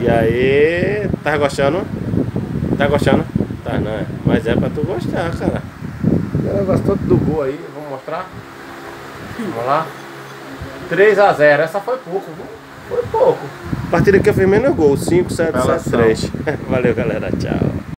E aí, tá gostando? Tá gostando? Tá não, é. mas é pra tu gostar, cara. Ela gostou do gol aí, vamos mostrar? Vamos lá. 3x0, essa foi pouco, viu? Foi pouco. A partida que eu fiz menos gol, 5, 7, 7, 3. Valeu, galera, tchau.